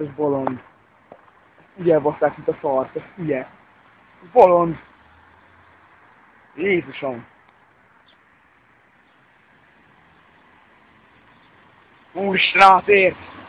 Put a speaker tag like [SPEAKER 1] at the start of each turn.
[SPEAKER 1] Ez bolond. Ugye baszták, itt a szart, ez ugye. Bolond. Jézusom. Úristen átért!